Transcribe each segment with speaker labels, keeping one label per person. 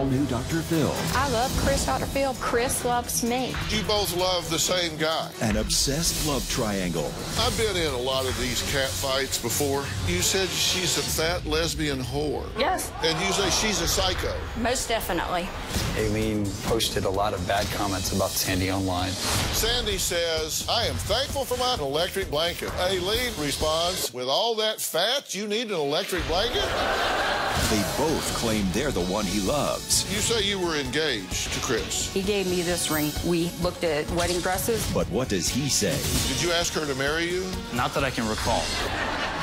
Speaker 1: all-new Dr. Phil.
Speaker 2: I love Chris, Dr. Phil. Chris loves me.
Speaker 3: You both love the same guy.
Speaker 1: An obsessed love triangle.
Speaker 3: I've been in a lot of these cat fights before. You said she's a fat lesbian whore.
Speaker 2: Yes.
Speaker 3: And you say she's a psycho.
Speaker 2: Most definitely.
Speaker 4: Aileen posted a lot of bad comments about Sandy online.
Speaker 3: Sandy says, I am thankful for my electric blanket. Aileen responds, with all that fat, you need an electric blanket?
Speaker 1: They both claim they're the one he loves.
Speaker 3: You say you were engaged to Chris.
Speaker 5: He gave me this ring. We looked at wedding dresses.
Speaker 1: But what does he say?
Speaker 3: Did you ask her to marry you?
Speaker 4: Not that I can recall.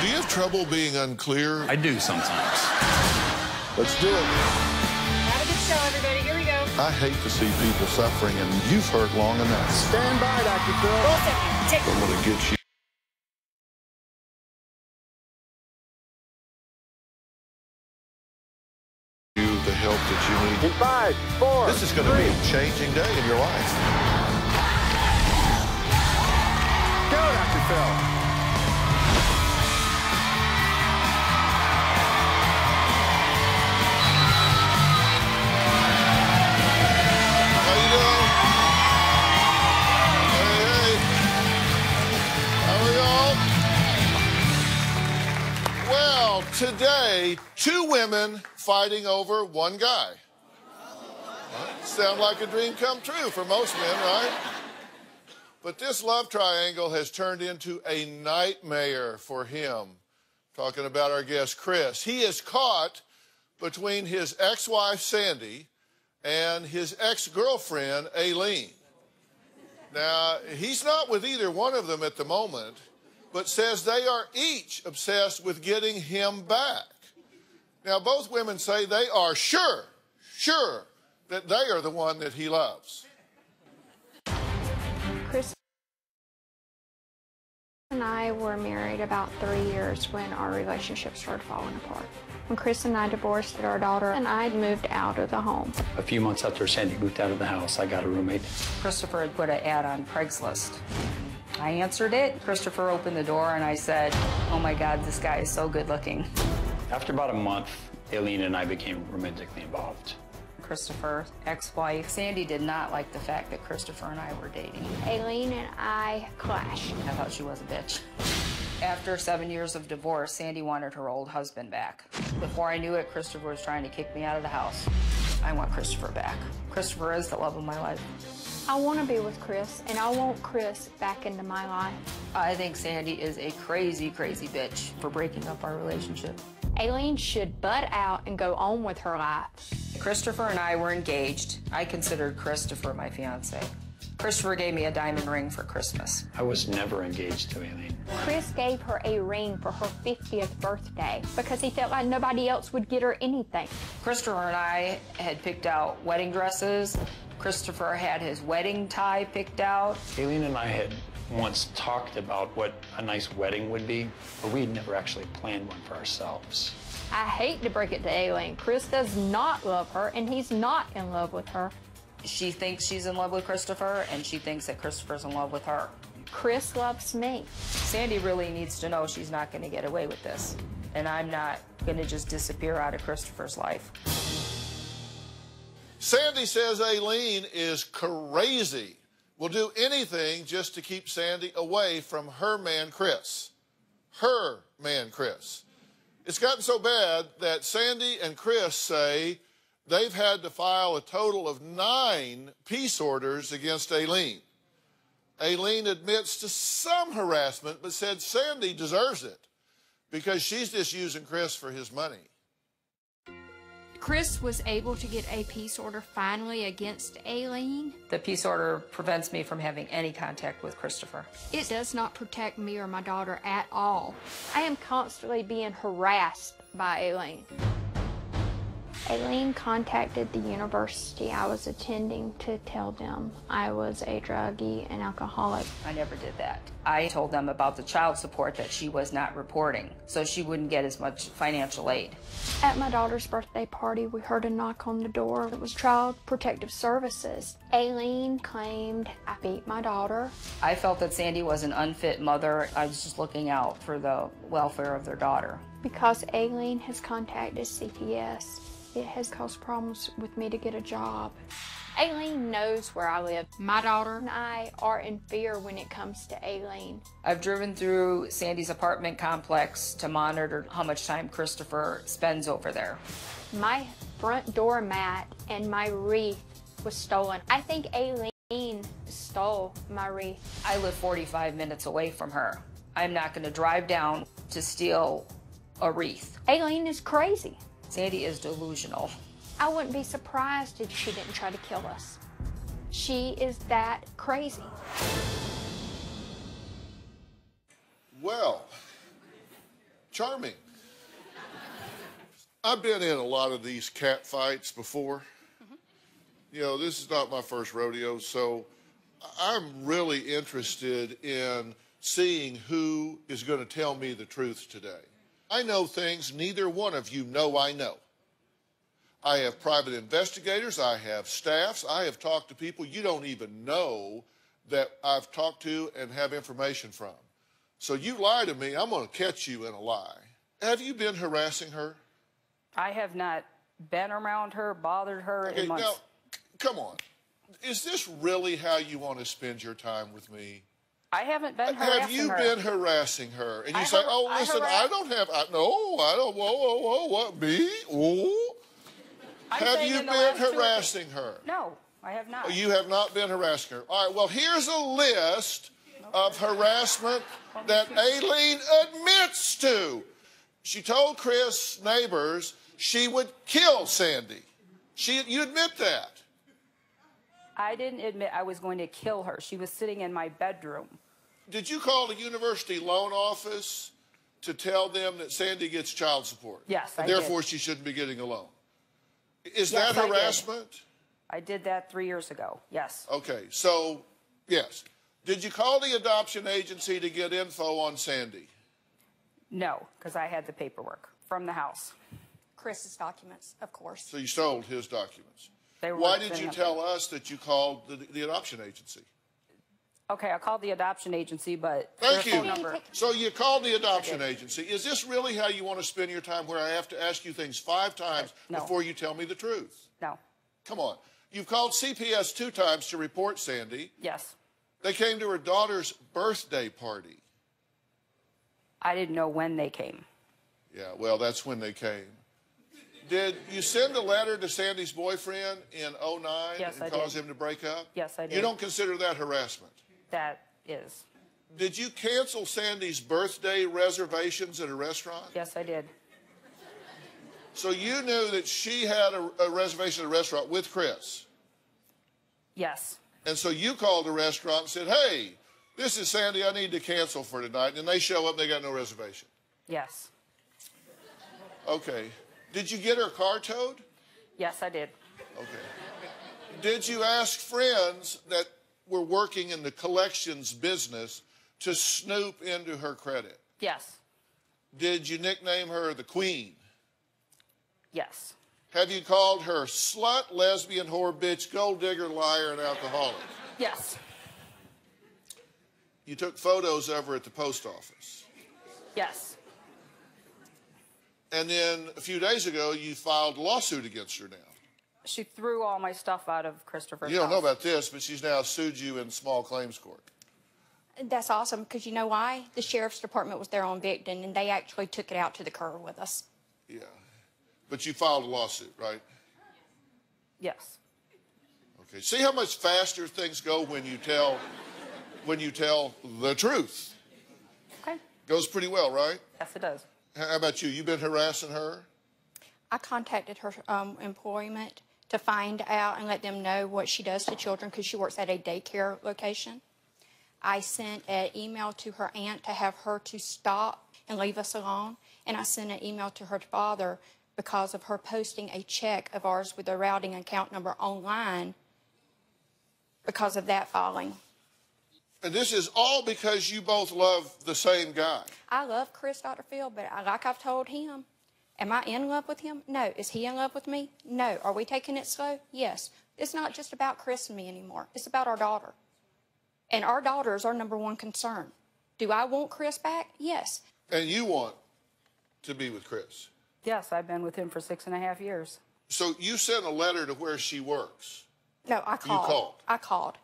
Speaker 3: Do you have trouble being unclear?
Speaker 4: I do sometimes.
Speaker 3: Let's do it.
Speaker 2: Have a good show, everybody. Here we go.
Speaker 3: I hate to see people suffering, and you've hurt long enough.
Speaker 6: Stand by, Dr. Phil.
Speaker 2: Take
Speaker 3: I'm going to get you. you
Speaker 6: In five, four,
Speaker 3: This is going to be a changing day in your life.
Speaker 6: go, Dr. Phil.
Speaker 3: How you doing? Hey, hey. How are y'all? Well, today, two women fighting over one guy. Sound like a dream come true for most men, right? But this love triangle has turned into a nightmare for him. Talking about our guest, Chris. He is caught between his ex wife, Sandy, and his ex girlfriend, Aileen. Now, he's not with either one of them at the moment, but says they are each obsessed with getting him back. Now, both women say they are sure, sure that they are the one that he loves.
Speaker 2: Chris and I were married about three years when our relationship started falling apart. When Chris and I divorced, our daughter and I moved out of the home.
Speaker 4: A few months after Sandy moved out of the house, I got a roommate.
Speaker 5: Christopher had put an ad on Craigslist. I answered it. Christopher opened the door and I said, Oh my God, this guy is so good looking.
Speaker 4: After about a month, Aileen and I became romantically involved.
Speaker 5: Christopher's ex-wife, Sandy did not like the fact that Christopher and I were dating.
Speaker 2: Aileen and I clashed.
Speaker 5: I thought she was a bitch. After seven years of divorce, Sandy wanted her old husband back. Before I knew it, Christopher was trying to kick me out of the house. I want Christopher back. Christopher is the love of my life.
Speaker 2: I want to be with Chris, and I want Chris back into my life.
Speaker 5: I think Sandy is a crazy, crazy bitch for breaking up our relationship.
Speaker 2: Aileen should butt out and go on with her life.
Speaker 5: Christopher and I were engaged. I considered Christopher my fiance. Christopher gave me a diamond ring for Christmas.
Speaker 4: I was never engaged to Aileen.
Speaker 2: Chris gave her a ring for her 50th birthday because he felt like nobody else would get her anything.
Speaker 5: Christopher and I had picked out wedding dresses. Christopher had his wedding tie picked out.
Speaker 4: Aileen and I had once talked about what a nice wedding would be, but we had never actually planned one for ourselves.
Speaker 2: I hate to break it to Aileen. Chris does not love her, and he's not in love with her.
Speaker 5: She thinks she's in love with Christopher, and she thinks that Christopher's in love with her.
Speaker 2: Chris loves me.
Speaker 5: Sandy really needs to know she's not going to get away with this. And I'm not going to just disappear out of Christopher's life.
Speaker 3: Sandy says Aileen is crazy. Will do anything just to keep Sandy away from her man, Chris. Her man, Chris. It's gotten so bad that Sandy and Chris say they've had to file a total of nine peace orders against Aileen. Aileen admits to some harassment, but said Sandy deserves it because she's just using Chris for his money.
Speaker 2: Chris was able to get a peace order finally against Aileen.
Speaker 5: The peace order prevents me from having any contact with Christopher.
Speaker 2: It does not protect me or my daughter at all. I am constantly being harassed by Aileen. Aileen contacted the university I was attending to tell them I was a druggie and alcoholic.
Speaker 5: I never did that. I told them about the child support that she was not reporting, so she wouldn't get as much financial aid.
Speaker 2: At my daughter's birthday party, we heard a knock on the door. It was Child Protective Services. Aileen claimed I beat my daughter.
Speaker 5: I felt that Sandy was an unfit mother. I was just looking out for the welfare of their daughter.
Speaker 2: Because Aileen has contacted CPS, It has caused problems with me to get a job. Aileen knows where I live. My daughter and I are in fear when it comes to Aileen.
Speaker 5: I've driven through Sandy's apartment complex to monitor how much time Christopher spends over there.
Speaker 2: My front door mat and my wreath was stolen. I think Aileen stole my wreath.
Speaker 5: I live 45 minutes away from her. I'm not going to drive down to steal a wreath.
Speaker 2: Aileen is crazy.
Speaker 5: Sandy is delusional.
Speaker 2: I wouldn't be surprised if she didn't try to kill us. She is that crazy.
Speaker 3: Well, charming. I've been in a lot of these cat fights before. Mm-hmm. You know, this is not my first rodeo, so I'm really interested in seeing who is going to tell me the truth today. I know things neither one of you know I know. I have private investigators, I have staffs, I have talked to people you don't even know that I've talked to and have information from. So you lie to me, I'm going to catch you in a lie. Have you been harassing her?
Speaker 5: I have not been around her, bothered her
Speaker 3: Okay,
Speaker 5: in months.
Speaker 3: now, come on. Is this really how you want to spend your time with me?
Speaker 5: I haven't been harassing
Speaker 3: Have you
Speaker 5: her.
Speaker 3: been harassing her? And you
Speaker 5: I
Speaker 3: say, "Oh,
Speaker 5: I
Speaker 3: listen,
Speaker 5: harass-
Speaker 3: I don't have. I, no, I don't. Whoa, whoa, whoa, what me? Oh,
Speaker 5: I'm
Speaker 3: have you been harassing her?
Speaker 5: No, I have not.
Speaker 3: Oh, You have not been harassing her. All right. Well, here's a list of harassment that Aileen admits to. She told Chris neighbors she would kill Sandy. She, you admit that.
Speaker 5: I didn't admit I was going to kill her. She was sitting in my bedroom.
Speaker 3: Did you call the university loan office to tell them that Sandy gets child support?
Speaker 5: Yes, I
Speaker 3: and Therefore,
Speaker 5: did.
Speaker 3: she shouldn't be getting a loan. Is
Speaker 5: Yes,
Speaker 3: that
Speaker 5: I did.
Speaker 3: harassment?
Speaker 5: I did that three years ago. Yes.
Speaker 3: Okay, so yes. Did you call the adoption agency to get info on Sandy?
Speaker 5: No, because I had the paperwork from the house.
Speaker 7: Chris's documents, of course.
Speaker 3: So you stole his documents.
Speaker 5: They were
Speaker 3: Why did you tell
Speaker 5: there.
Speaker 3: us that you called the, the adoption agency?
Speaker 5: Okay, I called the adoption agency, but
Speaker 3: Thank
Speaker 5: their phone
Speaker 3: you.
Speaker 5: number.
Speaker 3: So you called the adoption agency. Is this really how you want to spend your time where I have to ask you things five times
Speaker 5: No.
Speaker 3: before you tell me the truth?
Speaker 5: No.
Speaker 3: Come on. You've called CPS two times to report Sandy.
Speaker 5: Yes.
Speaker 3: They came to her daughter's birthday party.
Speaker 5: I didn't know when they came.
Speaker 3: Yeah, well, that's when they came. Did you send a letter to Sandy's boyfriend in 09
Speaker 5: Yes,
Speaker 3: and
Speaker 5: I
Speaker 3: cause
Speaker 5: did.
Speaker 3: him to break up?
Speaker 5: Yes, I did.
Speaker 3: You don't consider that harassment?
Speaker 5: That is.
Speaker 3: Did you cancel Sandy's birthday reservations at a restaurant?
Speaker 5: Yes, I did.
Speaker 3: So you knew that she had a, a reservation at a restaurant with Chris.
Speaker 5: Yes.
Speaker 3: And so you called the restaurant and said, hey, this is Sandy, I need to cancel for tonight. And they show up, they got no reservation.
Speaker 5: Yes.
Speaker 3: Okay. Did you get her car towed?
Speaker 5: Yes, I did.
Speaker 3: Okay. Did you ask friends that were working in the collections business to snoop into her credit?
Speaker 5: Yes.
Speaker 3: Did you nickname her the Queen?
Speaker 5: Yes.
Speaker 3: Have you called her slut, lesbian, whore, bitch, gold digger, liar, and alcoholic?
Speaker 5: Yes.
Speaker 3: You took photos of her at the post office.
Speaker 5: Yes.
Speaker 3: And then a few days ago, you filed a lawsuit against her now.
Speaker 5: She threw all my stuff out of Christopher's
Speaker 3: You don't know about this, but she's now sued you in small claims court.
Speaker 7: That's awesome because you know why? The sheriff's department was there on Victon and they actually took it out to the curb with us.
Speaker 3: Yeah. But you filed a lawsuit, right?
Speaker 5: Yes.
Speaker 3: Okay. See how much faster things go when you tell when you tell the truth.
Speaker 5: Okay.
Speaker 3: Goes pretty well, right?
Speaker 5: Yes, it does.
Speaker 3: How about you? You've been harassing her?
Speaker 7: I contacted her um, employment to find out and let them know what she does to children because she works at a daycare location. I sent an email to her aunt to have her to stop and leave us alone. And I sent an email to her father because of her posting a check of ours with a routing account number online because of that filing.
Speaker 3: And this is all because you both love the same guy.
Speaker 7: I love Chris Dr. Phil, but I, like I've told him, am I in love with him? No. Is he in love with me? No. Are we taking it slow? Yes. It's not just about Chris and me anymore. It's about our daughter. And our daughter is our number one concern. Do I want Chris back? Yes.
Speaker 3: And you want to be with Chris.
Speaker 5: Yes, I've been with him for six and a half years.
Speaker 3: So you sent a letter to where she works.
Speaker 7: No, I called.
Speaker 3: You called?
Speaker 7: I called.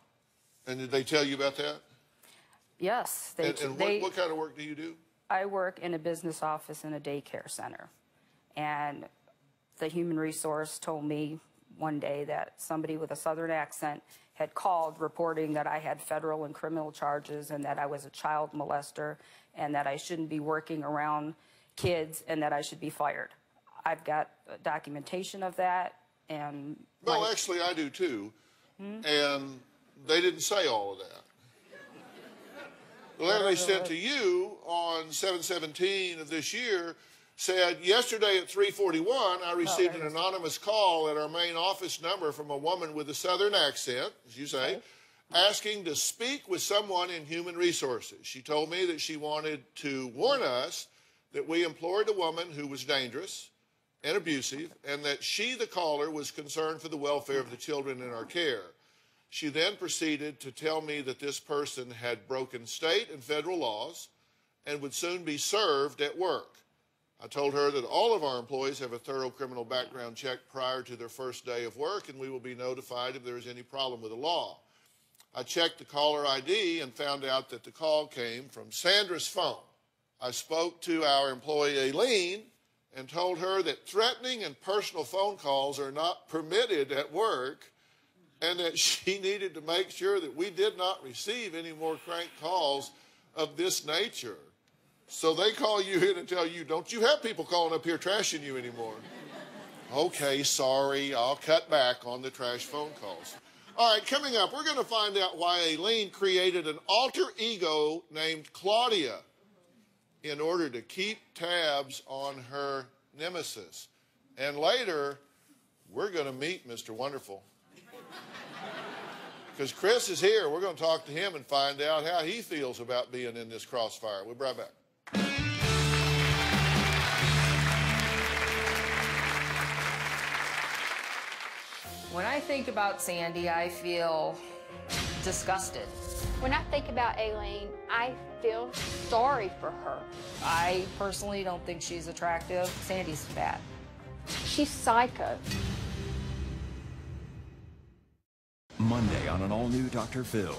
Speaker 3: And did they tell you about that?
Speaker 5: Yes, they.
Speaker 3: And, and
Speaker 5: they
Speaker 3: what, what kind of work do you do?
Speaker 5: I work in a business office in a daycare center, and the human resource told me one day that somebody with a southern accent had called reporting that I had federal and criminal charges and that I was a child molester and that I shouldn't be working around kids and that I should be fired. I've got documentation of that and
Speaker 3: Well,
Speaker 5: my-
Speaker 3: actually, I do too.
Speaker 5: Hmm?
Speaker 3: And they didn't say all of that. The letter they sent to you on 717 of this year said, yesterday at 341, I received an anonymous call at our main office number from a woman with a southern accent, as you say, asking to speak with someone in human resources. She told me that she wanted to warn us that we employed a woman who was dangerous and abusive, and that she, the caller, was concerned for the welfare of the children in our care. She then proceeded to tell me that this person had broken state and federal laws and would soon be served at work. I told her that all of our employees have a thorough criminal background check prior to their first day of work, and we will be notified if there is any problem with the law. I checked the caller ID and found out that the call came from Sandra's phone. I spoke to our employee Aileen and told her that threatening and personal phone calls are not permitted at work and that she needed to make sure that we did not receive any more crank calls of this nature. So they call you in and tell you, don't you have people calling up here trashing you anymore? okay, sorry, I'll cut back on the trash phone calls. All right, coming up, we're going to find out why Aileen created an alter ego named Claudia in order to keep tabs on her nemesis. And later, we're going to meet Mr. Wonderful. Because Chris is here. We're going to talk to him and find out how he feels about being in this crossfire. We'll be right back.
Speaker 5: when I think about Sandy, I feel disgusted.
Speaker 2: When I think about Aileen, I feel sorry for her.
Speaker 5: I personally don't think she's attractive. Sandy's fat.
Speaker 2: She's psycho.
Speaker 1: Monday on an all new Dr. Phil.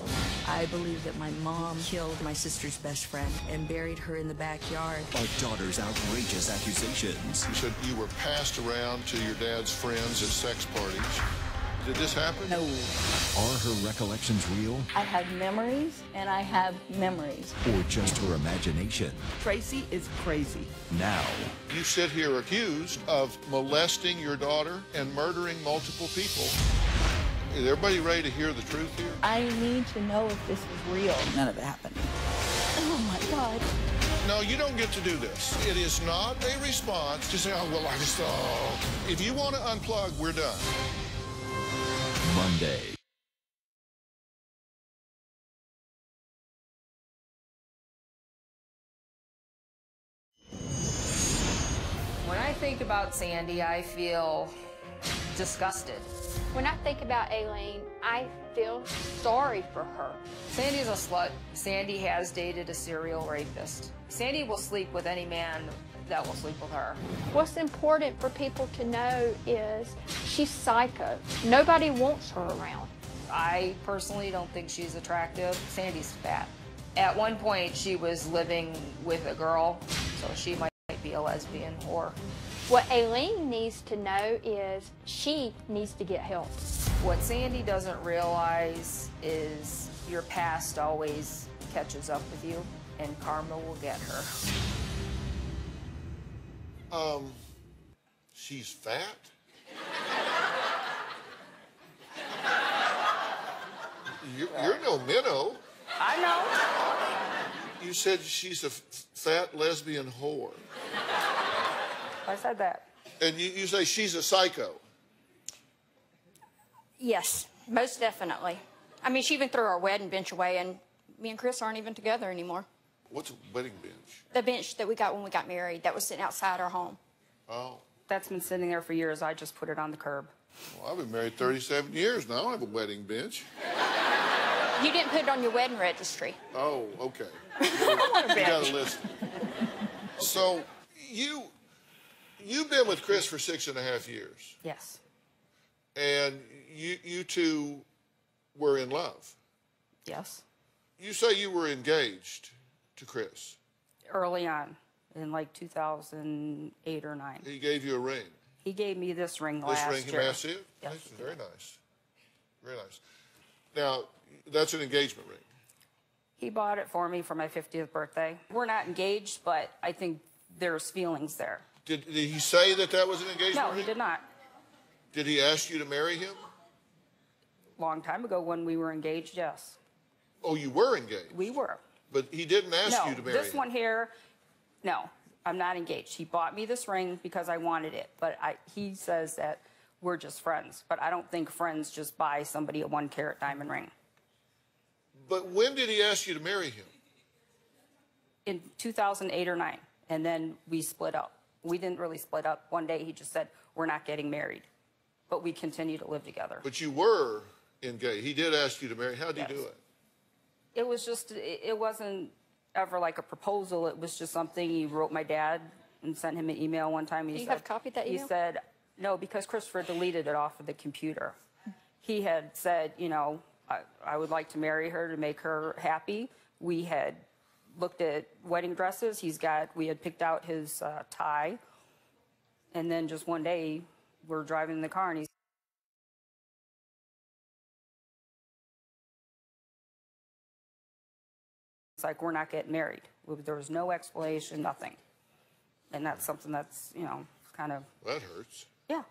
Speaker 8: I believe that my mom killed my sister's best friend and buried her in the backyard.
Speaker 1: Our daughter's outrageous accusations.
Speaker 3: You said you were passed around to your dad's friends at sex parties. Did this happen?
Speaker 8: No.
Speaker 1: Are her recollections real
Speaker 8: I have memories and I have memories.
Speaker 1: or just her imagination?
Speaker 8: Tracy is crazy.
Speaker 1: Now,
Speaker 3: You sit here accused of molesting your daughter and murdering multiple people. Is everybody ready to hear the truth here?
Speaker 8: I need to know if this is real. None of it happened. Oh my God.
Speaker 3: No, you don't get to do this. It is not a response to say, oh, well, I just, oh. If you want to unplug, we're done.
Speaker 1: Monday.
Speaker 5: When I think about Sandy, I feel disgusted.
Speaker 2: When I think about Aileen, I feel sorry for her.
Speaker 5: Sandy's a slut. Sandy has dated a serial rapist. Sandy will sleep with any man that will sleep with her.
Speaker 2: What's important for people to know is she's psycho. Nobody wants her around.
Speaker 5: I personally don't think she's attractive. Sandy's fat. At one point, she was living with a girl, so she might be a lesbian whore.
Speaker 2: What Aileen needs to know is she needs to get help.
Speaker 5: What Sandy doesn't realize is your past always catches up with you, and karma will get her.
Speaker 3: Um, she's fat? You're, you're no minnow.
Speaker 5: I know.
Speaker 3: You said she's a f- fat lesbian whore.
Speaker 5: I said that.
Speaker 3: And you, you say she's a psycho.
Speaker 7: Yes, most definitely. I mean, she even threw our wedding bench away, and me and Chris aren't even together anymore.
Speaker 3: What's a wedding bench?
Speaker 7: The bench that we got when we got married, that was sitting outside our home.
Speaker 3: Oh,
Speaker 5: That's been sitting there for years. I just put it on the curb.
Speaker 3: well, I've been married 37 years now. I don't have a wedding bench.
Speaker 7: You didn't put it on your wedding registry.
Speaker 3: Oh, okay. You got a list. So you you've been with Chris for six and a half years,
Speaker 5: Yes.
Speaker 3: and you you two were in love.
Speaker 5: Yes.
Speaker 3: You say you were engaged to Chris.
Speaker 5: Early on, in like 2008 or 9.
Speaker 3: He gave you a ring.
Speaker 5: He gave me this ring last year.
Speaker 3: This ring,
Speaker 5: year.
Speaker 3: massive.
Speaker 5: Yes.
Speaker 3: Nice, Very nice. Very nice. Now, that's an engagement ring.
Speaker 5: He bought it for me for my 50th birthday. We're not engaged, but I think there's feelings there.
Speaker 3: Did, did he say that that was an engagement
Speaker 5: No, he did not.
Speaker 3: Did he ask you to marry him?
Speaker 5: Long time ago when we were engaged, yes.
Speaker 3: Oh, you were engaged,
Speaker 5: We were.
Speaker 3: but he didn't ask
Speaker 5: no,
Speaker 3: you to marry him.
Speaker 5: this
Speaker 3: him.
Speaker 5: one here, no, I'm not engaged. He bought me this ring because I wanted it, but I, he says that we're just friends. But I don't think friends just buy somebody a one carat diamond ring.
Speaker 3: But when did he ask you to marry him?
Speaker 5: In 2008 or 9, and then we split up. We didn't really split up. One day he just said, We're not getting married, but we continue to live together.
Speaker 3: But you were engaged. He did ask you to marry. How did
Speaker 5: Yes.
Speaker 3: he do it?
Speaker 5: It was just, it it wasn't ever like a proposal. It was just something he wrote my dad and sent him an email one time. He
Speaker 7: you
Speaker 5: said,
Speaker 7: have copied copy of that
Speaker 5: He said, no, because Christopher deleted it off of the computer. He had said, you know, I, I would like to marry her to make her happy. We had looked at wedding dresses. He's got, we had picked out his uh, tie. And then just one day, we're driving in the car and he's It's like we're not getting married. There was no explanation, nothing. And that's something that's, you know, kind of,
Speaker 3: That hurts.
Speaker 5: yeah.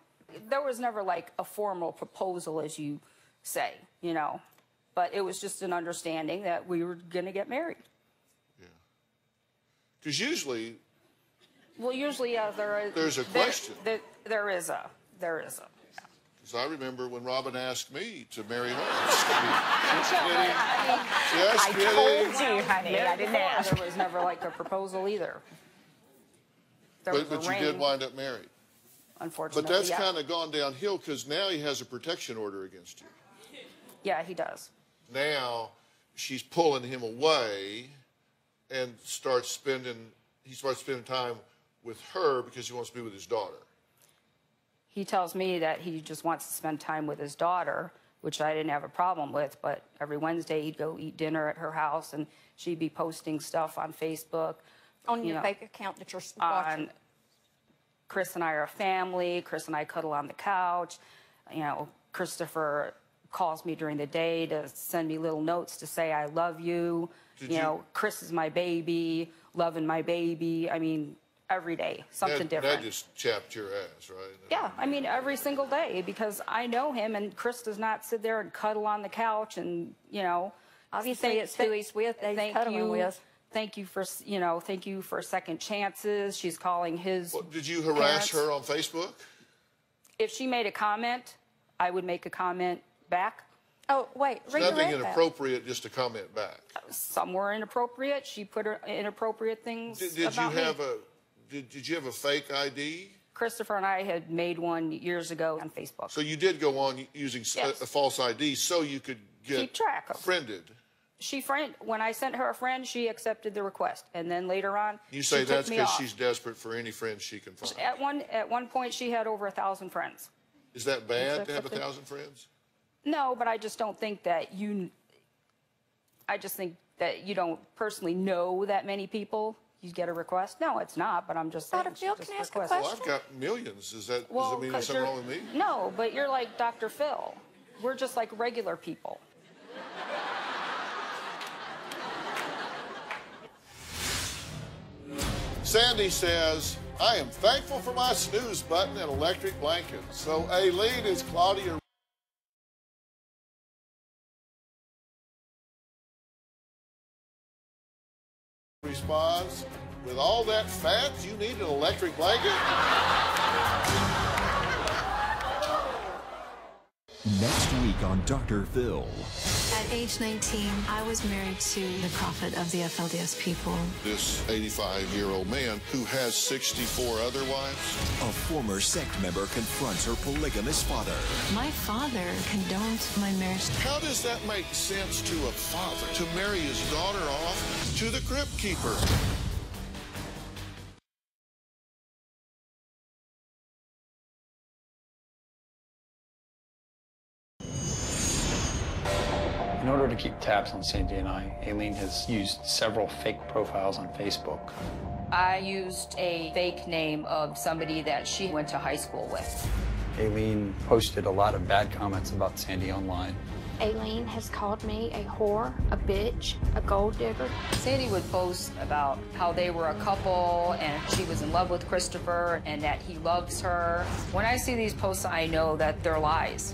Speaker 5: There was never like a formal proposal, as you say, you know, but it was just an understanding that we were going to get married.
Speaker 3: Because usually,
Speaker 5: Well, usually, yeah, there is.
Speaker 3: There's a
Speaker 5: there-
Speaker 3: question.
Speaker 5: There, there is a, there is a.
Speaker 3: because I remember when Robin asked me to marry her. Just kidding. Just
Speaker 9: I
Speaker 3: kidding.
Speaker 9: told you, honey. I didn't
Speaker 5: before,
Speaker 9: ask.
Speaker 5: There was never like a proposal either. There
Speaker 3: But, but
Speaker 5: a
Speaker 3: you did wind up married.
Speaker 5: unfortunately.
Speaker 3: But that's
Speaker 5: yeah.
Speaker 3: kind of gone downhill because now he has a protection order against you.
Speaker 5: Yeah, he does.
Speaker 3: Now she's pulling him away and starts spending, he starts spending time with her because he wants to be with his daughter.
Speaker 5: He tells me that he just wants to spend time with his daughter, which I didn't have a problem with. But every Wednesday he'd go eat dinner at her house, and she'd be posting stuff on Facebook.
Speaker 7: On
Speaker 5: you
Speaker 7: your
Speaker 5: know,
Speaker 7: fake account that you're s- watching.
Speaker 5: on Chris and I are a family. Chris and I cuddle on the couch. You know, Christopher calls me during the day to send me little notes to say I love you.
Speaker 3: Did
Speaker 5: you
Speaker 3: you-
Speaker 5: know, Chris is my baby, loving my baby. I mean, every day something
Speaker 3: that,
Speaker 5: different.
Speaker 3: That just chapped your ass, right?
Speaker 5: Yeah, I mean every single day because I know him, and Chris does not sit there and cuddle on the couch, and you know.
Speaker 7: Obviously,
Speaker 5: thank-
Speaker 7: it's who he's with that he's
Speaker 5: thank
Speaker 7: cuddling
Speaker 5: you,
Speaker 7: with.
Speaker 5: Thank you for you know, thank you for second chances. She's calling his.
Speaker 3: What, did you harass
Speaker 5: parents.
Speaker 3: her on Facebook?
Speaker 5: If she made a comment, I would make a comment back.
Speaker 7: Oh, wait.
Speaker 3: It's
Speaker 7: redirect
Speaker 3: nothing
Speaker 7: that.
Speaker 3: inappropriate just to comment back.
Speaker 5: Some were inappropriate. She put her inappropriate things
Speaker 3: Did, did you
Speaker 5: about
Speaker 3: have
Speaker 5: me.
Speaker 3: a did, did you have a fake ID?
Speaker 5: Christopher and I had made one years ago on Facebook.
Speaker 3: So you did go on using s-
Speaker 5: Yes.
Speaker 3: a, a false ID so you could get
Speaker 5: Keep track of-
Speaker 3: friended.
Speaker 5: she friend when I sent her a friend, she accepted the request, and then later on,
Speaker 3: You say
Speaker 5: she
Speaker 3: that's
Speaker 5: me
Speaker 3: because
Speaker 5: off.
Speaker 3: she's desperate for any friends she can find.
Speaker 5: At one at one point, she had over a thousand friends.
Speaker 3: Is that bad to have a thousand friends?
Speaker 5: No, but I just don't think that you. I just think that you don't personally know that many people. You get a request. No, it's not. But I'm just saying.
Speaker 7: Dr. Phil,
Speaker 5: just
Speaker 7: can I ask a
Speaker 5: requested.
Speaker 3: Well, I've got millions. Is that does it mean there's
Speaker 5: 'cause
Speaker 3: something
Speaker 5: you're-
Speaker 3: wrong with me?
Speaker 5: No, but you're like Dr. Phil. We're just like regular people.
Speaker 3: Sandy says, I am thankful for my snooze button and electric blanket. So, Aileen is Claudia. Responds, with all that fat, you need an electric blanket?
Speaker 1: Next week on Dr. Phil.
Speaker 10: At age 19, I was married to the prophet of the FLDS people.
Speaker 3: This 85 year old man who has 64 other wives.
Speaker 1: A former sect member confronts her polygamous father.
Speaker 10: My father condoned my marriage.
Speaker 3: How does that make sense to a father to marry his daughter off to the crypt keeper?
Speaker 4: To keep tabs on Sandy and I, Aileen has used several fake profiles on Facebook.
Speaker 5: I used a fake name of somebody that she went to high school with.
Speaker 4: Aileen posted a lot of bad comments about Sandy online.
Speaker 2: Aileen has called me a whore, a bitch, a gold digger.
Speaker 5: Sandy would post about how they were a couple and she was in love with Christopher and that he loves her. When I see these posts, I know that they're lies.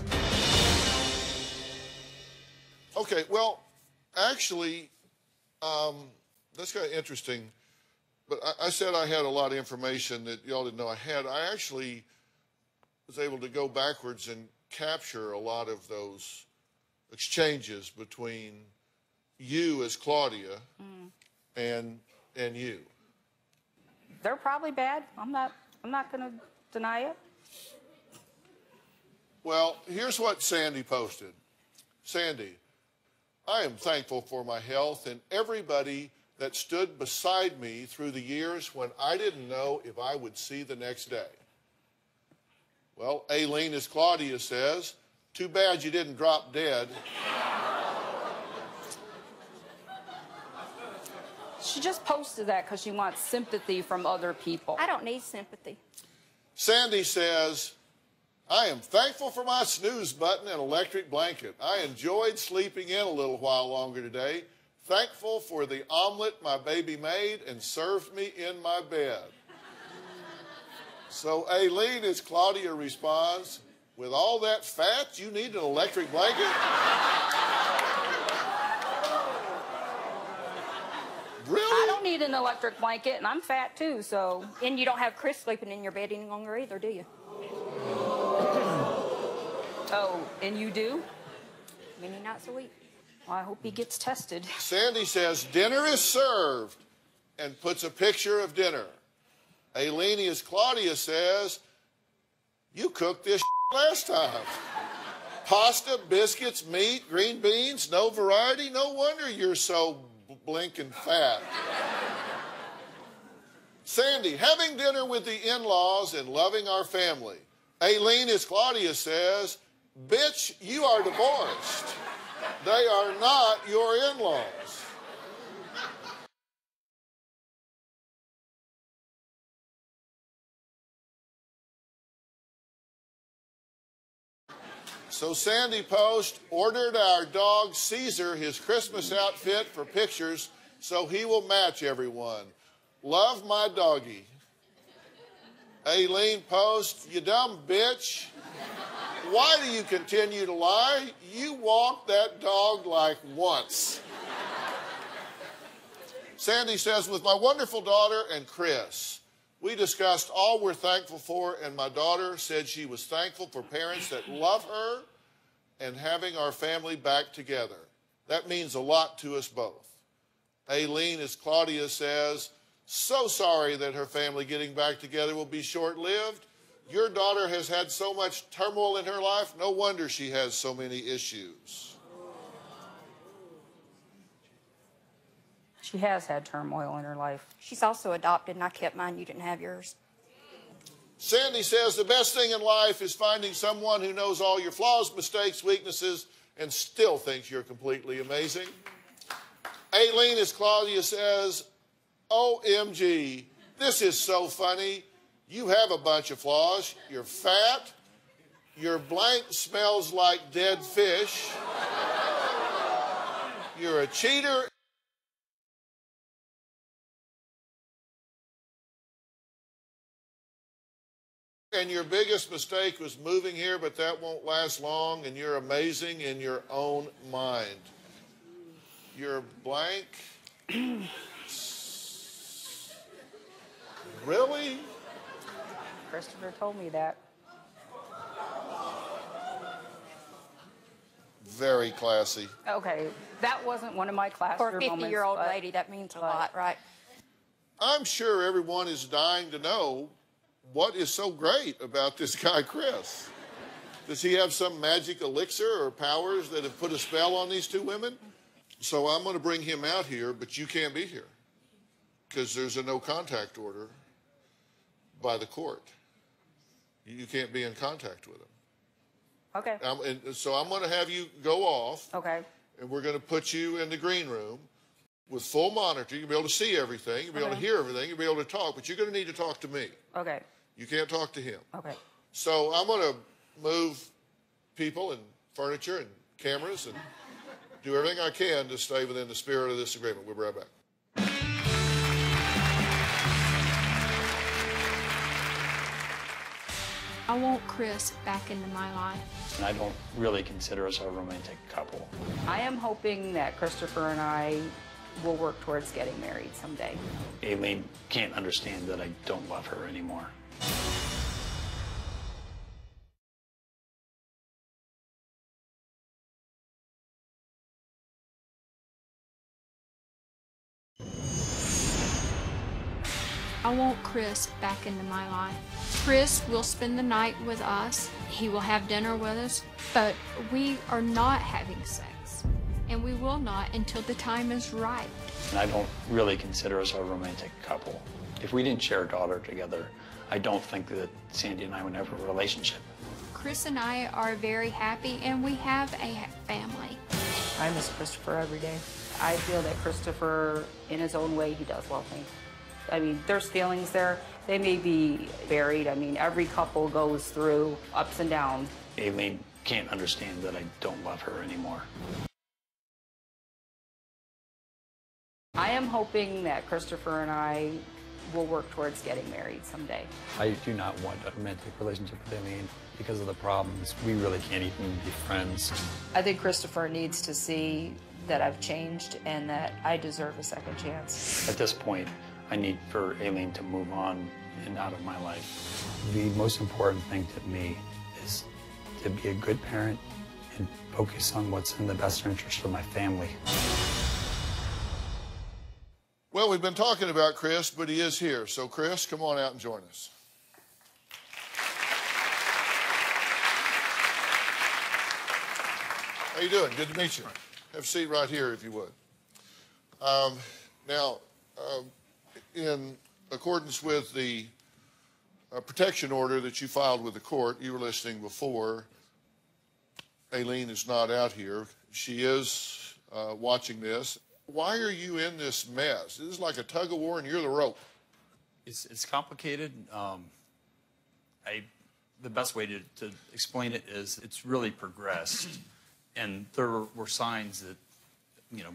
Speaker 3: Okay, well, actually, um, that's kind of interesting. But I, I said I had a lot of information that y'all didn't know I had. I actually was able to go backwards and capture a lot of those exchanges between you as Claudia and and you.
Speaker 5: They're probably bad. I'm not I'm not going to deny it.
Speaker 3: Well, here's what Sandy posted. Sandy, I am thankful for my health and everybody that stood beside me through the years when I didn't know if I would see the next day. Well, Aileen, as Claudia says, too bad you didn't drop dead.
Speaker 5: She just posted that because she wants sympathy from other people.
Speaker 7: I don't need sympathy.
Speaker 3: Sandy says, I am thankful for my snooze button and electric blanket. I enjoyed sleeping in a little while longer today. Thankful for the omelet my baby made and served me in my bed. So Aileen, as Claudia responds, with all that fat, you need an electric blanket? really?
Speaker 5: I don't need an electric blanket, and I'm fat too, so.
Speaker 7: And you don't have Chris sleeping in your bed any longer either, do you?
Speaker 5: Oh, and you do?
Speaker 7: Many nights a week.
Speaker 5: Well, I hope he gets tested.
Speaker 3: Sandy says, dinner is served, and puts a picture of dinner. Aileen, as Claudia says, you cooked this last time. Pasta, biscuits, meat, green beans, no variety. No wonder you're so blinking fat. Sandy, having dinner with the in laws and loving our family. Aileen, as Claudia says, bitch, you are divorced. They are not your in laws. So Sandy Post ordered our dog Caesar his Christmas outfit for pictures so he will match everyone. Love my doggy. Aileen Post, you dumb bitch. Why do you continue to lie? You walked that dog like once. Sandy says, with my wonderful daughter and Chris, we discussed all we're thankful for, and my daughter said she was thankful for parents that love her and having our family back together. That means a lot to us both. Aileen, as Claudia says, so sorry that her family getting back together will be short lived. Your daughter has had so much turmoil in her life, no wonder she has so many issues.
Speaker 5: She has had turmoil in her life.
Speaker 7: She's also adopted, and I kept mine. You didn't have yours.
Speaker 3: Sandy says the best thing in life is finding someone who knows all your flaws, mistakes, weaknesses, and still thinks you're completely amazing. Aileen, as Claudia says, OMG, this is so funny. You have a bunch of flaws. You're fat. Your blank smells like dead fish. You're a cheater. And your biggest mistake was moving here, but that won't last long, and you're amazing in your own mind. You're blank. really?
Speaker 5: Christopher told me that.
Speaker 3: Very classy.
Speaker 5: Okay, that wasn't one of my classroom
Speaker 7: For a
Speaker 5: moments.
Speaker 7: 50 year old
Speaker 5: but-
Speaker 7: lady, that means a
Speaker 5: but-
Speaker 7: lot, right?
Speaker 3: I'm sure everyone is dying to know what is so great about this guy, Chris. Does he have some magic elixir or powers that have put a spell on these two women? So I'm going to bring him out here, but you can't be here because there's a no contact order by the court. You can't be in contact with him.
Speaker 5: Okay.
Speaker 3: Um, and so I'm going to have you go off,
Speaker 5: Okay.
Speaker 3: and we're going to put you in the green room with full monitor. You'll be able to see everything. You'll be able to hear everything. You'll be able to talk, but you're going to need to talk to me.
Speaker 5: Okay.
Speaker 3: You can't talk to him.
Speaker 5: Okay.
Speaker 3: So I'm going to move people and furniture and cameras and do everything I can to stay within the spirit of this agreement. We'll be right back.
Speaker 2: I want Chris back into my life.
Speaker 4: And I don't really consider us a romantic couple.
Speaker 5: I am hoping that Christopher and I will work towards getting married someday.
Speaker 4: Aileen can't understand that I don't love her anymore.
Speaker 2: Chris back into my life. Chris will spend the night with us. He will have dinner with us, but we are not having sex. And we will not until the time is right.
Speaker 4: And I don't really consider us a romantic couple. If we didn't share a daughter together, I don't think that Sandy and I would have a relationship.
Speaker 2: Chris and I are very happy and we have a family.
Speaker 5: I miss Christopher every day. I feel that Christopher, in his own way, he does love me. I mean, there's feelings there. They may be buried. I mean, every couple goes through ups and downs.
Speaker 4: Aileen can't understand that I don't love her anymore.
Speaker 5: I am hoping that Christopher and I will work towards getting married someday.
Speaker 4: I do not want a romantic relationship with Aileen because of the problems. We really can't even be friends.
Speaker 5: I think Christopher needs to see that I've changed and that I deserve a second chance.
Speaker 4: At this point, I need for Aileen to move on and out of my life. The most important thing to me is to be a good parent and focus on what's in the best interest of my family.
Speaker 3: Well, we've been talking about Chris, but he is here. So, Chris, come on out and join us. How you doing? Good to meet you. Have a seat right here, if you would. Um, now, um, in accordance with the uh, protection order that you filed with the court, you were listening before. Aileen is not out here. She is uh, watching this. Why are you in this mess? This is like a tug of war, and you're the rope.
Speaker 9: It's, it's complicated. Um, I, the best way to, to explain it is it's really progressed. and there were signs that, you know,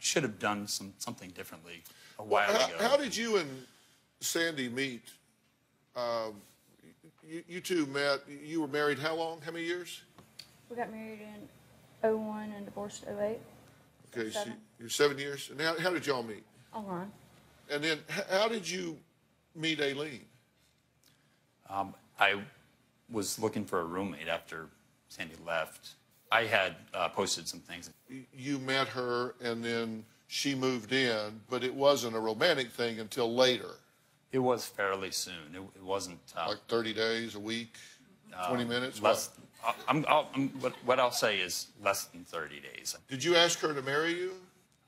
Speaker 9: should have done some, something differently a while
Speaker 3: how,
Speaker 9: ago.
Speaker 3: how did you and Sandy meet? Um, you, you two met. You were married how long? How many years?
Speaker 7: We got married in 01 and divorced 08
Speaker 3: Okay, so you're seven years. And how, how did y'all meet?
Speaker 7: online.
Speaker 3: And then how did you meet Aileen?
Speaker 9: Um, I was looking for a roommate after Sandy left. I had uh, posted some things.
Speaker 3: You met her, and then she moved in, but it wasn't a romantic thing until later,
Speaker 9: It was fairly soon. It, it wasn't uh,
Speaker 3: like 30 days, a week, 20 minutes.
Speaker 9: less.
Speaker 3: What?
Speaker 9: I- I'm, I'll, I'm, what, what I'll say is less than 30 days.
Speaker 3: Did you ask her to marry you?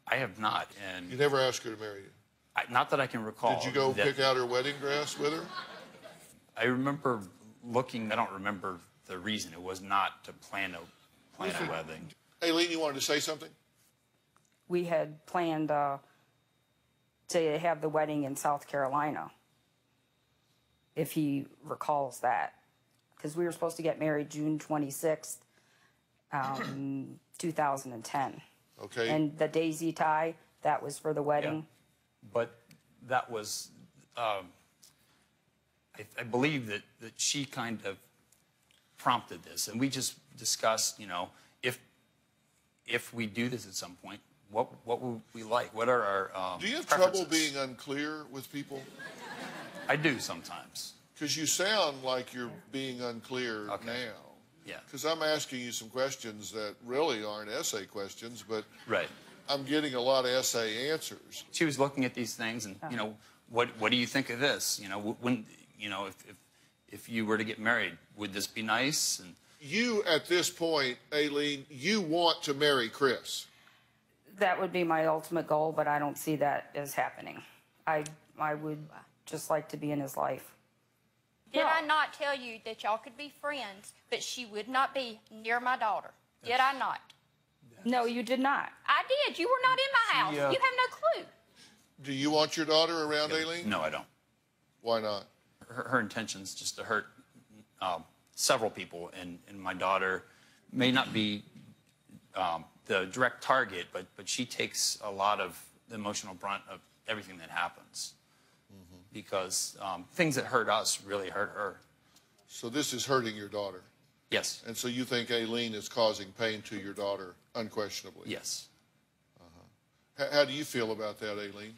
Speaker 9: I have not, and
Speaker 3: You never asked her to marry you.
Speaker 9: I, not that I can recall.
Speaker 3: Did you go
Speaker 9: that-
Speaker 3: pick out her wedding dress with her?
Speaker 9: I remember looking. I don't remember the reason. It was not to plan a plan a wedding.
Speaker 3: Aileen, you wanted to say something?
Speaker 5: We had planned uh, to have the wedding in South Carolina, if he recalls that. Because we were supposed to get married June 26th, um, 2010.
Speaker 3: Okay.
Speaker 5: And the daisy tie, that was for the wedding. Yeah.
Speaker 9: But that was, um, I, I believe that, that she kind of prompted this, and we just discussed, you know, if if we do this at some point, what what would we like? What are our um,
Speaker 3: Do you have trouble being unclear with people?
Speaker 9: I do sometimes.
Speaker 3: Because you sound like you're being unclear
Speaker 9: Okay.
Speaker 3: now.
Speaker 9: Yeah.
Speaker 3: Because I'm asking you some questions that really aren't essay questions, but
Speaker 9: Right.
Speaker 3: I'm getting a lot of essay answers.
Speaker 9: She was looking at these things, and you know, what what do you think of this? You know, when you know if if if you were to get married, would this be nice? And
Speaker 3: You, at this point, Aileen, you want to marry Chris.
Speaker 5: That would be my ultimate goal, but I don't see that as happening. I, I would just like to be in his life.
Speaker 7: Did
Speaker 5: No.
Speaker 7: I not tell you that y'all could be friends, but she would not be near my daughter? Did I not?
Speaker 5: No, you did not.
Speaker 7: I did. You were not in my house.
Speaker 9: uh,
Speaker 7: You have no clue.
Speaker 3: Do you want your daughter around Aileen?
Speaker 9: No, I don't.
Speaker 3: Why not?
Speaker 9: Her, her intention's just to hurt um, several people, and, and my daughter may not be um, the direct target, but, but she takes a lot of the emotional brunt of everything that happens. Because um, things that hurt us really hurt her.
Speaker 3: So this is hurting your daughter.
Speaker 9: Yes.
Speaker 3: And so you think Aileen is causing pain to your daughter, unquestionably.
Speaker 9: Yes.
Speaker 3: H- how do you feel about that, Aileen?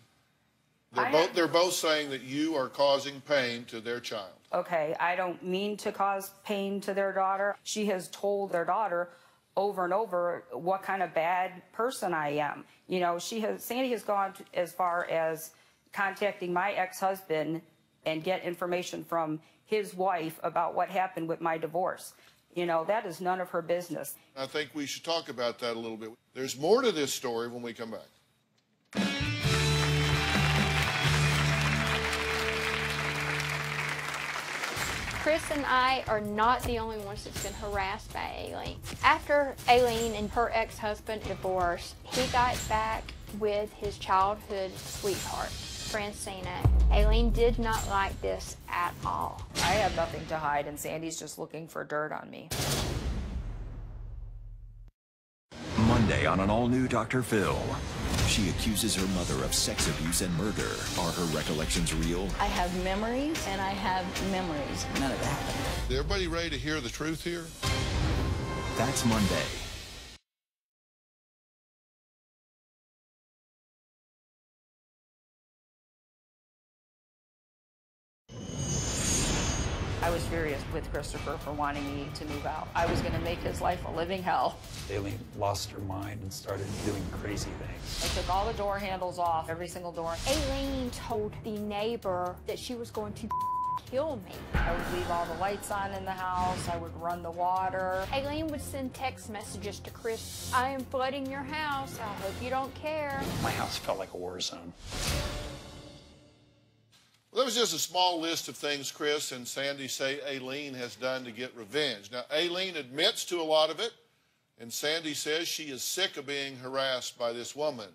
Speaker 3: They're
Speaker 5: I
Speaker 3: both they're both saying that you are causing pain to their child.
Speaker 5: Okay, I don't mean to cause pain to their daughter. She has told their daughter over and over what kind of bad person I am. You know, she has Sandy has gone to, as far as contacting my ex-husband and get information from his wife about what happened with my divorce. You know, that is none of her business.
Speaker 3: I think we should talk about that a little bit. There's more to this story when we come back.
Speaker 2: Chris and I are not the only ones that's been harassed by Aileen. After Aileen and her ex-husband divorced, he got back with his childhood sweetheart, Francina. Aileen did not like this at all.
Speaker 5: I have nothing to hide and Sandy's just looking for dirt on me.
Speaker 1: Monday on an all-new Dr. Phil. She accuses her mother of sex abuse and murder. Are her recollections real?
Speaker 8: I have memories and I have memories. None of that
Speaker 3: everybody ready to hear the truth here?
Speaker 1: That's Monday.
Speaker 5: Was furious with Christopher for wanting me to move out. I was going to make his life a living hell.
Speaker 4: Aileen lost her mind and started doing crazy things.
Speaker 5: I took all the door handles off, every single door.
Speaker 2: Aileen told the neighbor that she was going to kill me.
Speaker 5: I would leave all the lights on in the house. I would run the water.
Speaker 2: Aileen would send text messages to Chris. I am flooding your house. I hope you don't care.
Speaker 4: My house felt like a war zone.
Speaker 3: Well, that was just a small list of things Chris and Sandy say Aileen has done to get revenge. Now, Aileen admits to a lot of it, and Sandy says she is sick of being harassed by this woman.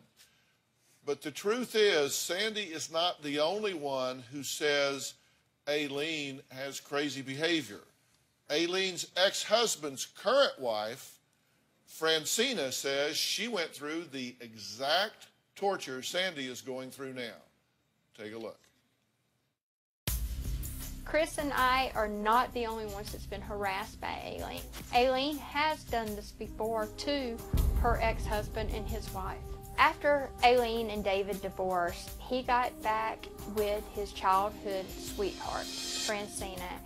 Speaker 3: But the truth is, Sandy is not the only one who says Aileen has crazy behavior. Aileen's ex husband's current wife, Francina, says she went through the exact torture Sandy is going through now. Take a look.
Speaker 2: Chris and I are not the only ones that's been harassed by Aileen. Aileen has done this before to her ex-husband and his wife. After Aileen and David divorced, he got back with his childhood sweetheart, Francina.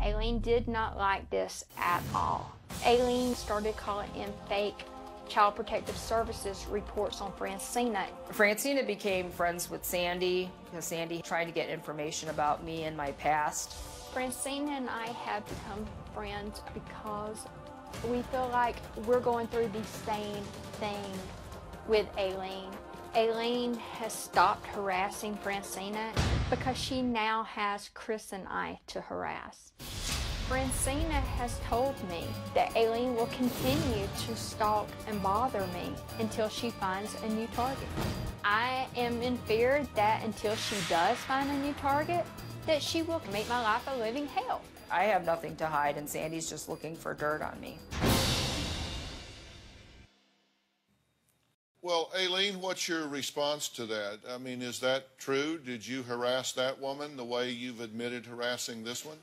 Speaker 2: Aileen did not like this at all. Aileen started calling him fake Child Protective Services reports on Francina.
Speaker 5: Francina became friends with Sandy because Sandy tried to get information about me and my past.
Speaker 2: Francina and I have become friends because we feel like we're going through the same thing with Aileen. Aileen has stopped harassing Francina because she now has Chris and I to harass. Francina has told me that Aileen will continue to stalk and bother me until she finds a new target. I am in fear that until she does find a new target, that she will make my life a living hell.
Speaker 5: I have nothing to hide, and Sandy's just looking for dirt on me.
Speaker 3: Well, Aileen, what's your response to that? I mean, is that true? Did you harass that woman the way you've admitted harassing this one?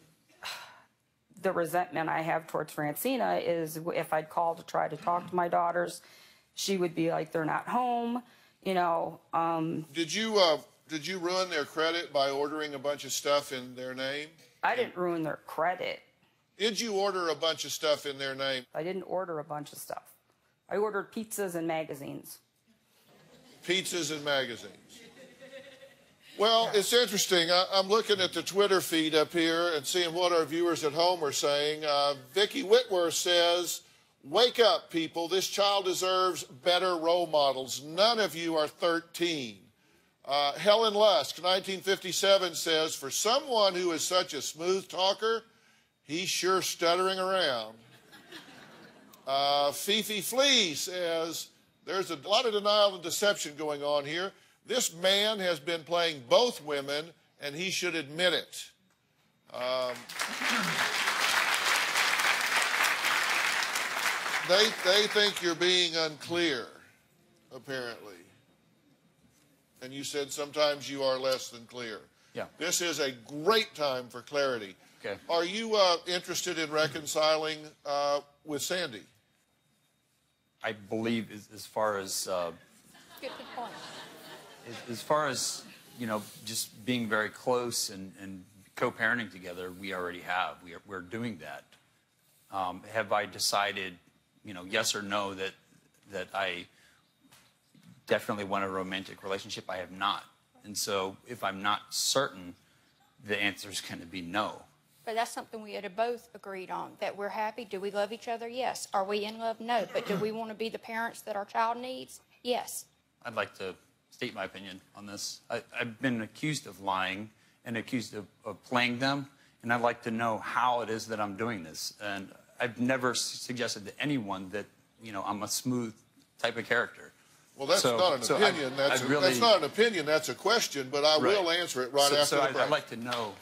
Speaker 5: The resentment I have towards Francina is if I'd call to try to talk to my daughters, she would be like, they're not home. You know, um,
Speaker 3: Did you uh, did you ruin their credit by ordering a bunch of stuff in their name?
Speaker 5: I didn't ruin their credit.
Speaker 3: Did you order a bunch of stuff in their name?
Speaker 5: I didn't order a bunch of stuff. I ordered pizzas and magazines.
Speaker 3: Pizzas and magazines. Well, it's interesting. I, I'm looking at the Twitter feed up here and seeing what our viewers at home are saying. Uh, Vicki Whitworth says, Wake up, people. This child deserves better role models. None of you are 13. Uh, Helen Lusk, 1957, says, For someone who is such a smooth talker, he's sure stuttering around. Uh, Fifi Flea says, There's a lot of denial and deception going on here. This man has been playing both women, and he should admit it. Um, they, they think you're being unclear, apparently. And you said sometimes you are less than clear.
Speaker 9: Yeah.
Speaker 3: This is a great time for clarity.
Speaker 9: Okay.
Speaker 3: Are you uh, interested in reconciling uh, with Sandy?
Speaker 9: I believe as, as far as uh,
Speaker 7: Get the point.
Speaker 9: As, far as you know, just being very close and, and co-parenting together, we already have. We are, we're doing that. Um, have I decided, you know, yes or no that that I definitely want a romantic relationship? I have not. And so, if I'm not certain, the answer is going to be no.
Speaker 7: But that's something we had both agreed on, that we're happy. Do we love each other? Yes. Are we in love? No. But do we want to be the parents that our child needs? Yes.
Speaker 9: I'd like to state my opinion on this. I, I've been accused of lying and accused of, of playing them, and I'd like to know how it is that I'm doing this. And I've never suggested to anyone that you know I'm a smooth type of character.
Speaker 3: Well, that's
Speaker 9: So-
Speaker 3: not an
Speaker 9: so I-
Speaker 3: opinion. that's,
Speaker 9: I
Speaker 3: a,
Speaker 9: really-
Speaker 3: that's not an opinion. That's a question. But I
Speaker 9: Right.
Speaker 3: will answer it right
Speaker 9: so,
Speaker 3: after
Speaker 9: so
Speaker 3: the break.
Speaker 9: I'd like to know.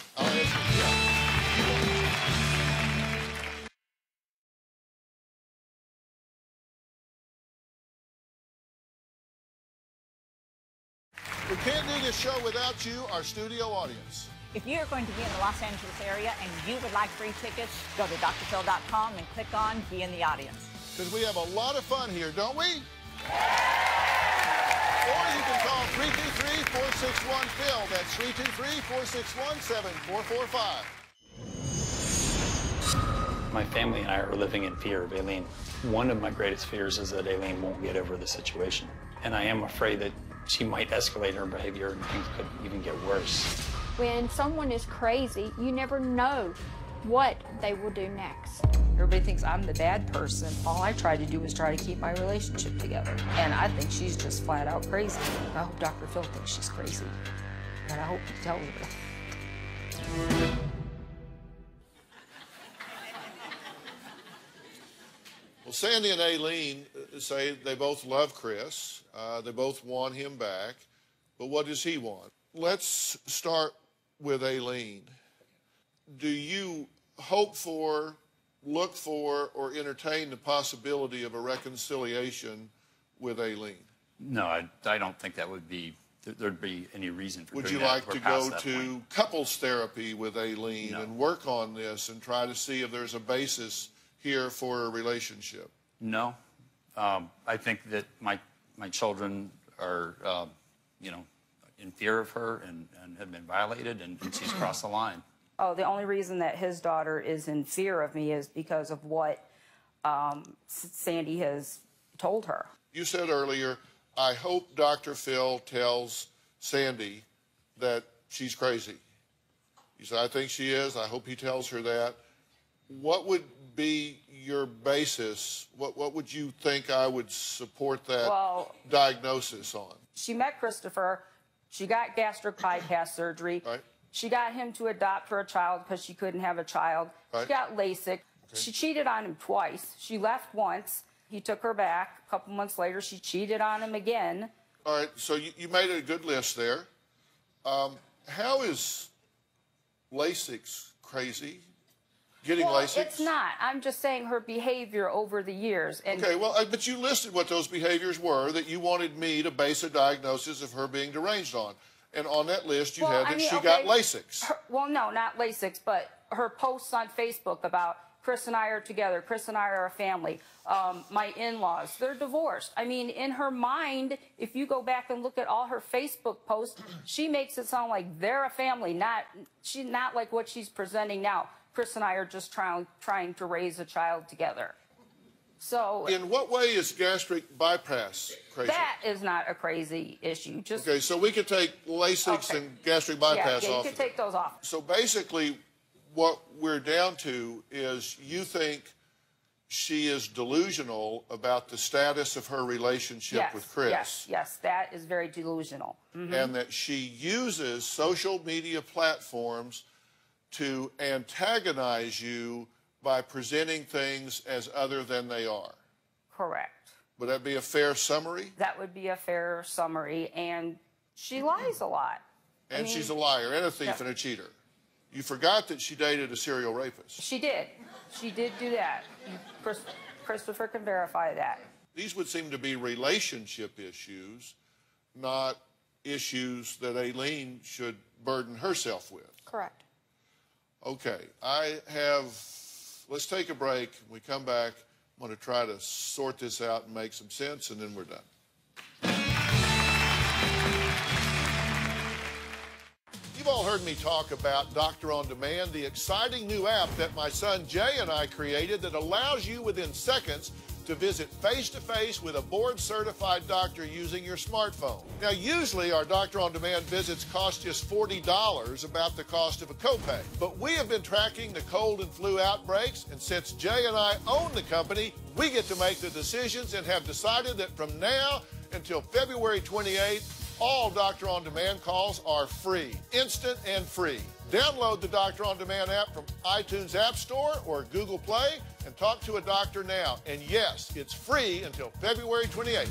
Speaker 3: Show without you, our studio audience.
Speaker 11: If you are going to be in the Los Angeles area and you would like free tickets, go to drphil.com and click on Be in the Audience.
Speaker 3: Because we have a lot of fun here, don't we? Or you can call 323-461-PHIL. That's 323-461-7445.
Speaker 4: My family and I are living in fear of Aileen. One of my greatest fears is that Aileen won't get over the situation. And I am afraid that she might escalate her behavior and things could even get worse.
Speaker 2: When someone is crazy, you never know what they will do next.
Speaker 5: Everybody thinks I'm the bad person. All I try to do is try to keep my relationship together. And I think she's just flat out crazy. I hope Dr. Phil thinks she's crazy. And I hope he tells her.
Speaker 3: Sandy and Aileen uh, say they both love Chris. Uh, they both want him back. But what does he want? Let's start with Aileen. Do you hope for, look for, or entertain the possibility of a reconciliation with Aileen?
Speaker 9: No, I, I don't think that would be there- there'd be any reason for
Speaker 3: Would you like to go to
Speaker 9: point.
Speaker 3: couples therapy with Aileen
Speaker 9: No.
Speaker 3: and work on this and try to see if there's a basis here for a relationship?
Speaker 9: No, um, I think that my my children are, um, you know, in fear of her and, and have been violated, and, and she's crossed the line.
Speaker 5: Oh, the only reason that his daughter is in fear of me is because of what um, Sandy has told her.
Speaker 3: You said earlier, I hope Dr. Phil tells Sandy that she's crazy. You said, I think she is. I hope he tells her that. What would be your basis? What, what would you think I would support that
Speaker 5: Well-
Speaker 3: diagnosis on?
Speaker 5: She met Christopher. She got gastric bypass surgery.
Speaker 3: Right.
Speaker 5: She got him to adopt her a child because she couldn't have a child.
Speaker 3: Right.
Speaker 5: She got LASIK. She cheated on him twice. She left once. He took her back. A couple months later, she cheated on him again.
Speaker 3: All right, so you, you made a good list there. Um, how is LASIK crazy? Getting
Speaker 5: well,
Speaker 3: LASIK?
Speaker 5: it's not. I'm just saying her behavior over the years. And
Speaker 3: Okay, well, but you listed what those behaviors were that you wanted me to base a diagnosis of her being deranged on. And on that list, you
Speaker 5: Well,
Speaker 3: had
Speaker 5: I
Speaker 3: that
Speaker 5: mean,
Speaker 3: she got
Speaker 5: okay,
Speaker 3: LASIK.
Speaker 5: her- well, no, not LASIK, but her posts on Facebook about Chris and I are together. Chris and I are a family. Um, my in-laws, they're divorced. I mean, in her mind, if you go back and look at all her Facebook posts, she makes it sound like they're a family. Not she's not like what she's presenting now. Chris and I are just trying trying to raise a child together. So
Speaker 3: In what way is gastric bypass crazy?
Speaker 5: that is not a crazy issue. Just
Speaker 3: Okay, so we could take LASIK
Speaker 5: Okay.
Speaker 3: and gastric
Speaker 5: yeah,
Speaker 3: bypass
Speaker 5: yeah, you
Speaker 3: off.
Speaker 5: could
Speaker 3: of it.
Speaker 5: take those off.
Speaker 3: So basically, what we're down to is you think she is delusional about the status of her relationship
Speaker 5: yes,
Speaker 3: with Chris.
Speaker 5: Yes, yes, that is very delusional. Mhm.
Speaker 3: and that she uses social media platforms to antagonize you by presenting things as other than they are.
Speaker 5: Correct.
Speaker 3: Would that be a fair summary?
Speaker 5: That would be a fair summary. And she lies a lot. I
Speaker 3: And
Speaker 5: mean,
Speaker 3: she's a liar and a thief
Speaker 5: yeah.
Speaker 3: and a cheater. You forgot that she dated a serial rapist.
Speaker 5: She did. She did do that. Chris, Christopher can verify that.
Speaker 3: These would seem to be relationship issues, not issues that Aileen should burden herself with.
Speaker 7: Correct.
Speaker 3: Okay, I have, let's take a break. When we come back, I'm going to try to sort this out and make some sense, and then we're done. You've all heard me talk about Doctor on Demand, the exciting new app that my son Jay and I created that allows you within seconds to visit face to face with a board certified doctor using your smartphone. Now, usually our Doctor on Demand visits cost just $40, about the cost of a copay. But we have been tracking the cold and flu outbreaks, and since Jay and I own the company, we get to make the decisions and have decided that from now until February 28th, all Doctor on Demand calls are free, instant and free. Download the Doctor on Demand app from iTunes App Store or Google Play and talk to a doctor now. And yes, it's free until February 28th.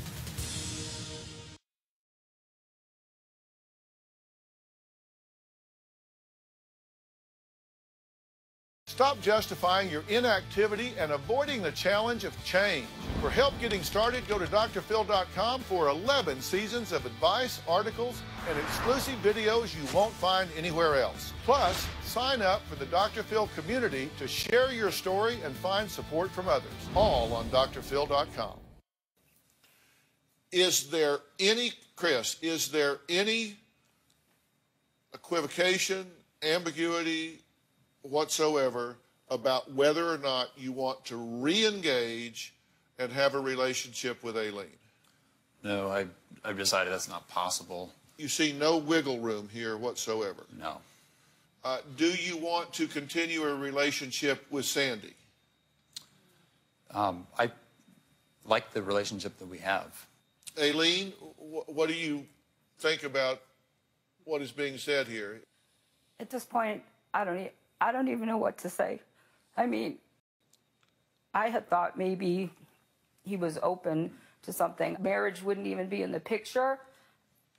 Speaker 3: Stop justifying your inactivity and avoiding the challenge of change. For help getting started, go to drphil.com for 11 seasons of advice, articles, and exclusive videos you won't find anywhere else. Plus, sign up for the Dr. Phil community to share your story and find support from others, all on drphil.com. Is there any, Chris, is there any equivocation, ambiguity whatsoever about whether or not you want to re-engage and have a relationship with Aileen.
Speaker 9: No, I, I've decided that's not possible.
Speaker 3: You see no wiggle room here whatsoever.
Speaker 9: No.
Speaker 3: Uh, do you want to continue a relationship with Sandy?
Speaker 9: Um, I like the relationship that we have.
Speaker 3: Aileen, wh- what do you think about what is being said here?
Speaker 5: At this point, I don't, e- I don't even know what to say. I mean, I had thought maybe he was open to something. Marriage wouldn't even be in the picture.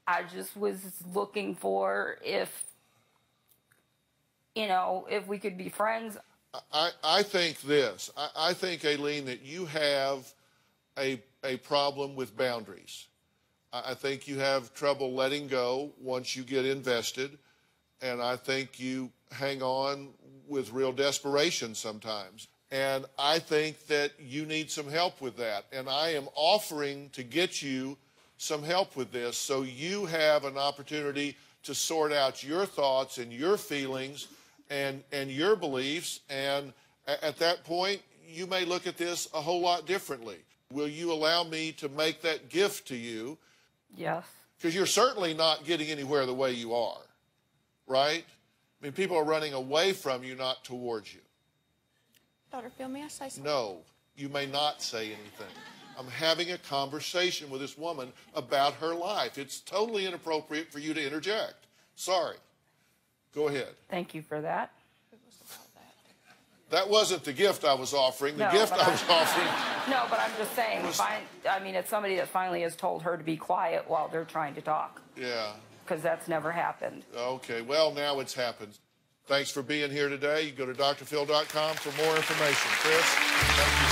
Speaker 5: I just was looking for if, you know, if we could be friends.
Speaker 3: I, I think this. I, I think, Aileen, that you have a, a problem with boundaries. I, I think you have trouble letting go once you get invested. And I think you hang on with real desperation sometimes. And I think that you need some help with that. And I am offering to get you some help with this so you have an opportunity to sort out your thoughts and your feelings and, and your beliefs. And at that point, you may look at this a whole lot differently. Will you allow me to make that gift to you?
Speaker 5: Yes.
Speaker 3: Because you're certainly not getting anywhere the way you are, right? I mean, people are running away from you, not towards you.
Speaker 7: Dr. Phil, may I say something?
Speaker 3: No, you may not say anything. I'm having a conversation with this woman about her life. It's totally inappropriate for you to interject. Sorry. Go ahead.
Speaker 5: Thank you for that.
Speaker 3: That wasn't the gift I was offering. The
Speaker 5: No,
Speaker 3: gift
Speaker 5: but
Speaker 3: I
Speaker 5: I-
Speaker 3: was offering.
Speaker 5: No, but I'm just saying, fine, I mean, it's somebody that finally has told her to be quiet while they're trying to talk,
Speaker 3: Yeah.
Speaker 5: because that's never happened.
Speaker 3: Okay. Well, now it's happened. Thanks for being here today. You go to drphil.com for more information. Chris,